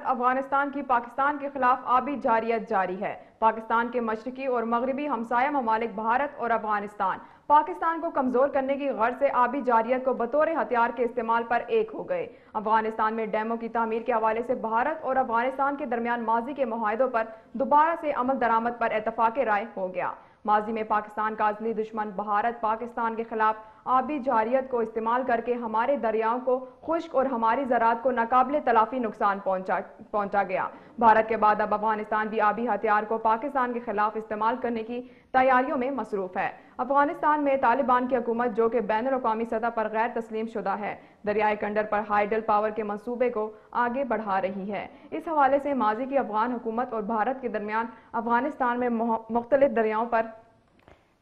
भारत अफ़गानिस्तान की पाकिस्तान के खिलाफ आबी जारियत जारी है। पाकिस्तान के मशरकी और मगरबी हमसाया ममालिक भारत और अफ़गानिस्तान। पाकिस्तान को कमज़ोर करने की गर्ज से आबी जारियत को बतौर हथियार के इस्तेमाल पर एक हो गए। अफ़गानिस्तान में डैमों की तमीर के हवाले से भारत और अफ़गानिस्तान के दरमियान माजी के माहों पर दोबारा से अमल दरामद पर एतफाक राय हो गया। माजी में पाकिस्तान का असली दुश्मन भारत पाकिस्तान के खिलाफ आबी जारियत को इस्तेमाल करके हमारे दरियाओं को खुश्क और हमारी ज़रात को नाकाबले तलाफी नुकसान पहुँचा पहुँचा गया। भारत के बाद अब अफ़गानिस्तान भी आबी हथियार को पाकिस्तान के खिलाफ इस्तेमाल करने की तैयारियों में मसरूफ है। अफ़गानिस्तान में तालिबान की हुकूमत, जो कि बैन अवी सतह पर गैर तस्लीम शुदा है दरियाए कंडर पर हाइडल पावर के मंसूबे को आगे बढ़ा रही है। इस हवाले से माजी की अफगान हुकूमत और भारत के दरमियान अफ़गानिस्तान में मुख्तलिफ़ दरियाओं पर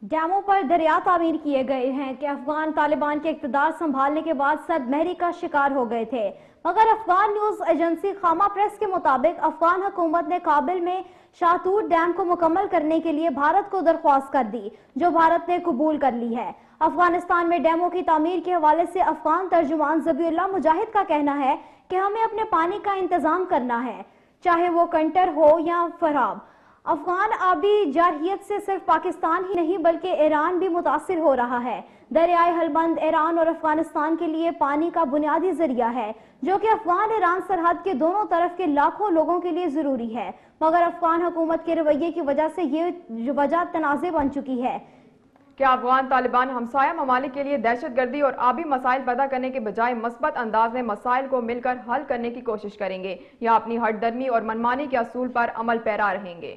डैमों पर दरिया तामीर किए गए हैं कि अफगान तालिबान के इकतदार संभालने के बाद सदमहरी का शिकार हो गए थे। मगर Afghan news agency Khaama Press के मुताबिक अफगान हुकूमत ने काबिल में शाहतूर डैम को मुकम्मल करने के लिए भारत को दरख्वास्त कर दी, जो भारत ने कबूल कर ली है। अफ़गानिस्तान में डैमों की तमीर के हवाले से अफगान तर्जुमान जबीउल्ला मुजाहिद का कहना है कि हमें अपने पानी का इंतज़ाम करना है, चाहे वो कंटर हो या फराब अफगान आबी जारहियत से सिर्फ़ पाकिस्तान ही नहीं, बल्कि ईरान भी मुतासर हो रहा है। दरियाए हलबंद ईरान और अफ़गानिस्तान के लिए पानी का बुनियादी ज़रिया है, जो कि अफगान ईरान सरहद के दोनों तरफ़ के लाखों लोगों के लिए ज़रूरी है। मगर अफगान हुकूमत के रवैये की वजह से ये वजह तनाज़ बन चुकी है। क्या अफगान तालिबान हमसाया ममालिक के लिए दहशत गर्दी और आबी मसाइल पैदा करने के बजाय मस्बत अंदाज में मसाइल को मिलकर हल करने की कोशिश करेंगे? या अपनी हटदर्मी और मनमानी के असूल पर अमल पैरा रहेंगे।